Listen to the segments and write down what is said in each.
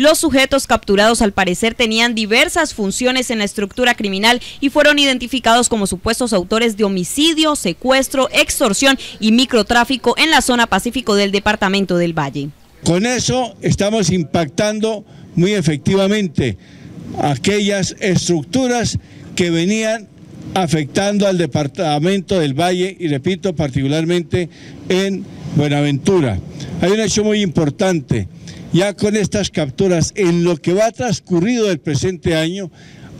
Los sujetos capturados al parecer tenían diversas funciones en la estructura criminal y fueron identificados como supuestos autores de homicidio, secuestro, extorsión y microtráfico en la zona pacífico del departamento del Valle. Con eso estamos impactando muy efectivamente aquellas estructuras que venían afectando al departamento del Valle y repito particularmente en Buenaventura. Hay un hecho muy importante, ya con estas capturas, en lo que va transcurrido del presente año,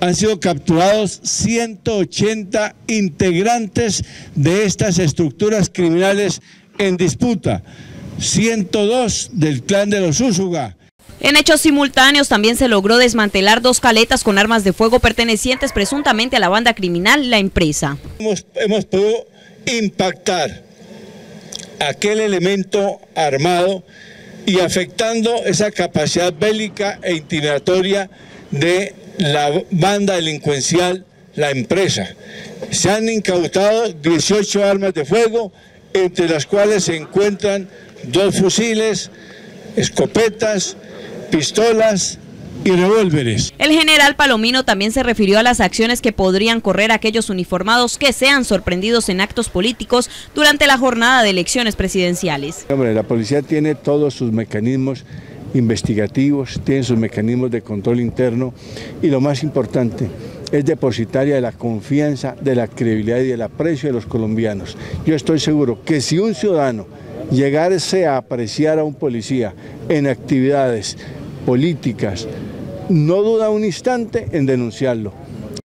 han sido capturados 180 integrantes de estas estructuras criminales en disputa, 102 del clan de los Úsuga, en hechos simultáneos también se logró desmantelar dos caletas con armas de fuego pertenecientes presuntamente a la banda criminal La Empresa. Hemos, hemos podido impactar aquel elemento armado y afectando esa capacidad bélica e intimidatoria de la banda delincuencial La Empresa. Se han incautado 18 armas de fuego, entre las cuales se encuentran dos fusiles, escopetas, pistolas y revólveres. El general Palomino también se refirió a las acciones que podrían correr aquellos uniformados que sean sorprendidos en actos políticos durante la jornada de elecciones presidenciales. Hombre, la policía tiene todos sus mecanismos investigativos, tiene sus mecanismos de control interno y lo más importante, es depositaria de la confianza, de la credibilidad y del aprecio de los colombianos. Yo estoy seguro que si un ciudadano llegase a apreciar a un policía en actividades políticas, no duda un instante en denunciarlo.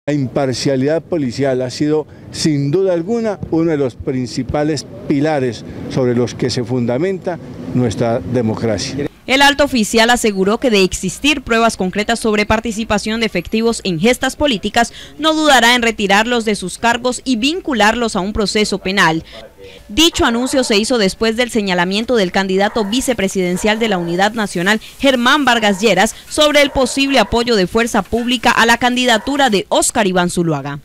La imparcialidad policial ha sido sin duda alguna uno de los principales pilares sobre los que se fundamenta nuestra democracia. El alto oficial aseguró que de existir pruebas concretas sobre participación de efectivos en gestas políticas, no dudará en retirarlos de sus cargos y vincularlos a un proceso penal. Dicho anuncio se hizo después del señalamiento del candidato vicepresidencial de la Unidad Nacional, Germán Vargas Lleras, sobre el posible apoyo de fuerza pública a la candidatura de Óscar Iván Zuluaga.